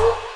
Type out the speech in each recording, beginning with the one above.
Oh!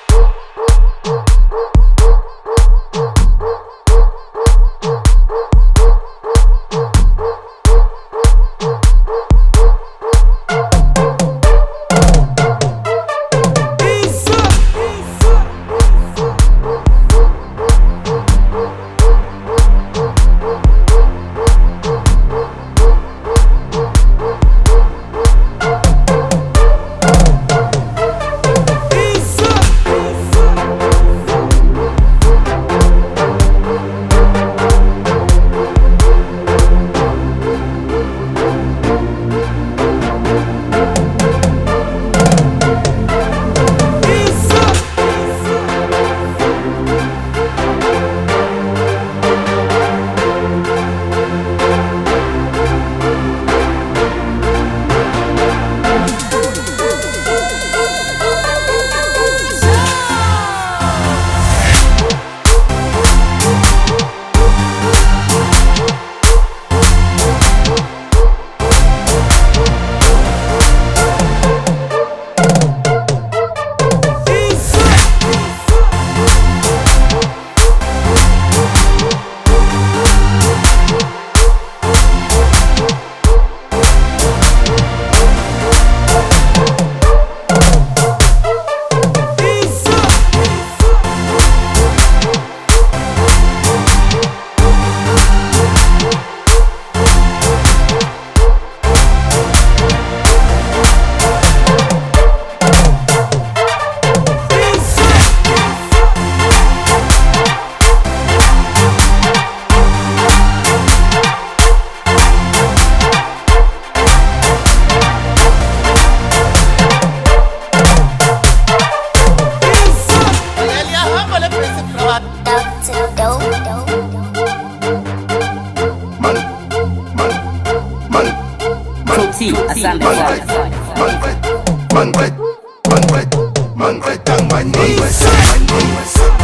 Asante sana.